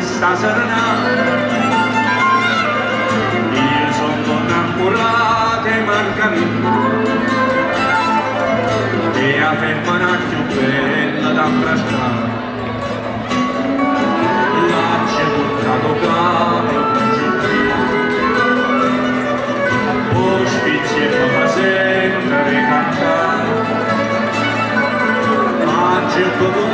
questa serenata io sono donna curata e manca mia e la femmina più bella da abbracciare la c'è portato qua sempre cantare ma c'è poco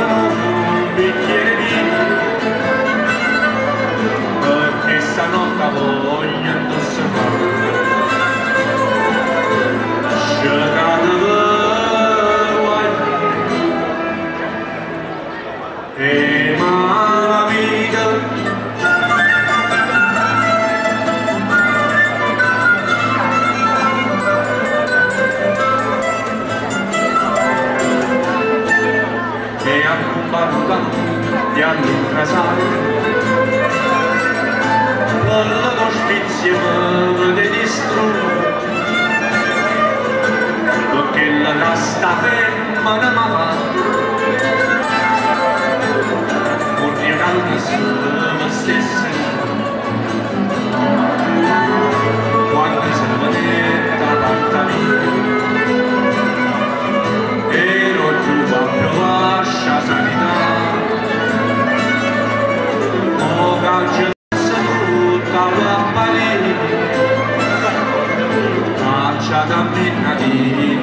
da minna di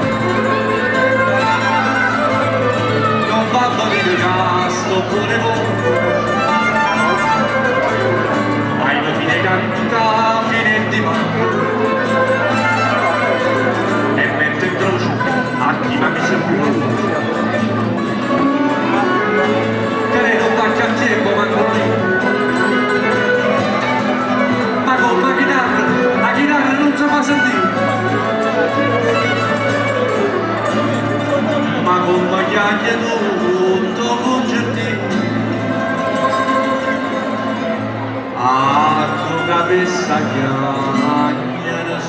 back. sagrada, que eres